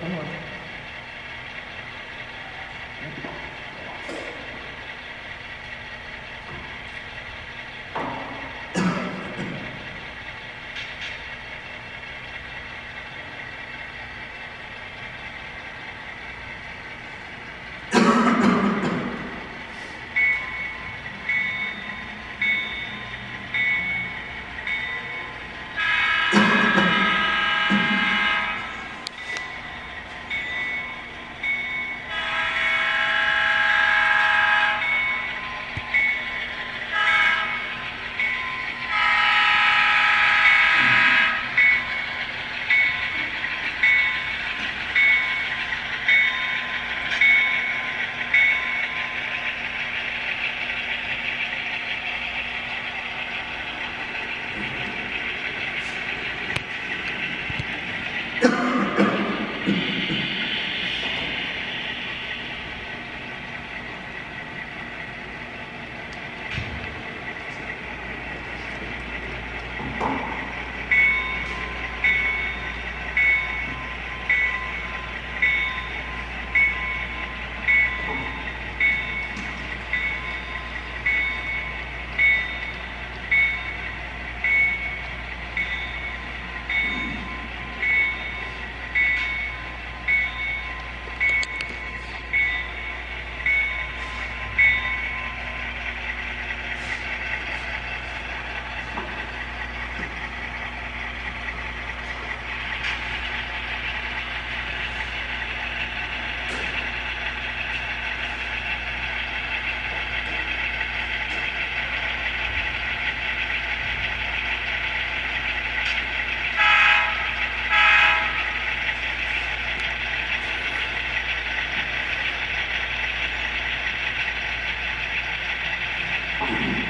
Oh, 的 on. Thank you.